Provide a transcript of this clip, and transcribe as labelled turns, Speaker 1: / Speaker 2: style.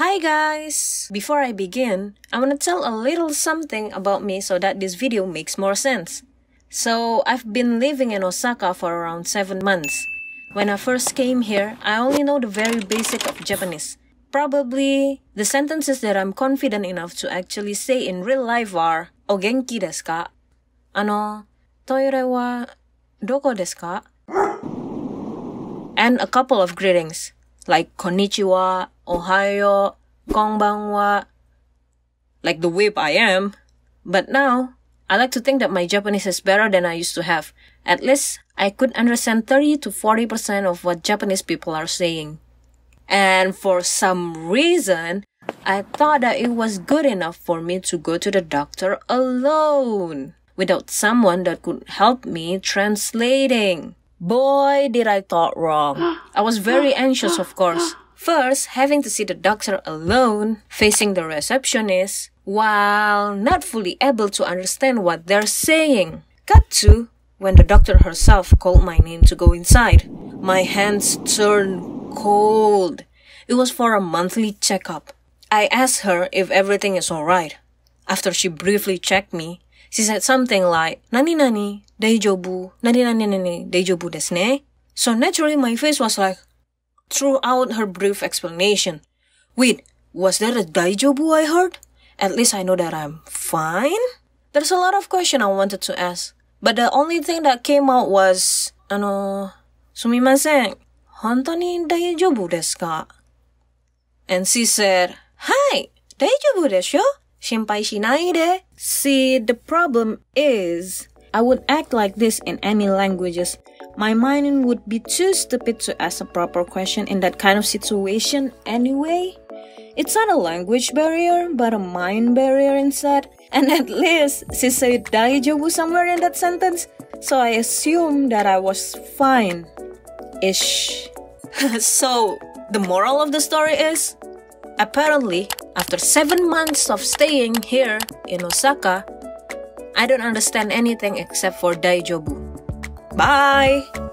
Speaker 1: Hi guys! Before I begin, I want to tell a little something about me so that this video makes more sense. So, I've been living in Osaka for around 7 months. When I first came here, I only know the very basic of Japanese. Probably, the sentences that I'm confident enough to actually say in real life are O genki desu ka? Ano, toire wa doko desu ka? And a couple of greetings, like konnichiwa, ohayo, konbanwa, like the whip I am. But now, I like to think that my Japanese is better than I used to have. At least, I could understand 30 to 40% of what Japanese people are saying. And for some reason, I thought that it was good enough for me to go to the doctor alone, without someone that could help me translating. Boy, did I thought wrong. I was very anxious, of course. First, having to see the doctor alone, facing the receptionist, while not fully able to understand what they're saying. Cut to when the doctor herself called my name to go inside. My hands turned cold. It was for a monthly checkup. I asked her if everything is alright. After she briefly checked me, she said something like, Nani nani, daijobu, nani nani nani, daijobu desu ne? So naturally my face was like, throughout her brief explanation. Wait, was that a daijobu I heard? At least I know that I'm fine? There's a lot of questions I wanted to ask. But the only thing that came out was, あの、すみません。本当に大丈夫ですか And she said, はい、大丈夫でしょ心配しないで。See, the problem is, I would act like this in any languages. my mind would be too stupid to ask a proper question in that kind of situation anyway. It's not a language barrier, but a mind barrier instead. And at least she said daijobu somewhere in that sentence, so I assumed that I was fine. Ish. so, the moral of the story is apparently, after seven months of staying here in Osaka, I don't understand anything except for Daijobu. Bye!